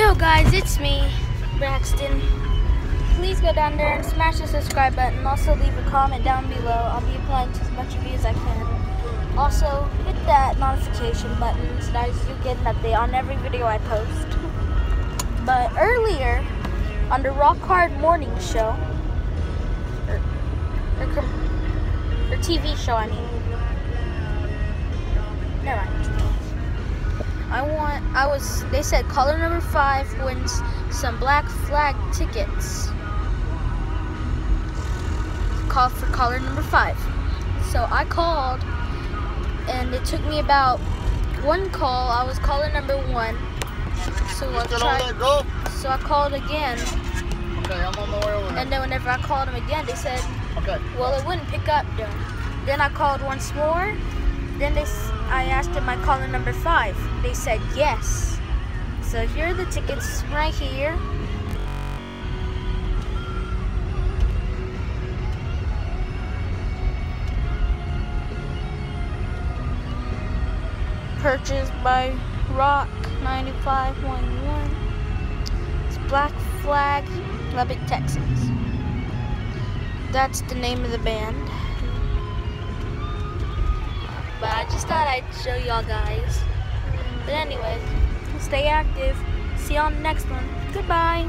Yo guys, it's me, Braxton. Please go down there and smash the subscribe button. Also leave a comment down below. I'll be applying to as much of you as I can. Also, hit that notification button so that you get an update on every video I post. But earlier, on the Rock Hard Morning Show, or, or, or TV show, I mean. I want, I was, they said caller number five wins some black flag tickets. Call for caller number five. So I called, and it took me about one call. I was caller number one. So I tried, So I called again. Okay, I'm on my way over. And then whenever I called them again, they said, Okay. well, it wouldn't pick up then. Then I called once more. Then they, I asked them my caller number five. They said yes. So here are the tickets right here. Purchased by Rock 95.1. It's Black Flag, Lubbock, Texas. That's the name of the band. Just thought I'd show y'all guys. But anyway, stay active. See the next one. Goodbye.